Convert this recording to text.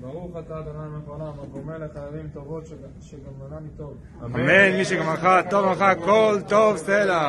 ברוך אתה אדוני מלך העולם, אברהם מלך טובות שגמרנני טוב. אמן, מי שגמרך טוב לך, כל טוב סלע.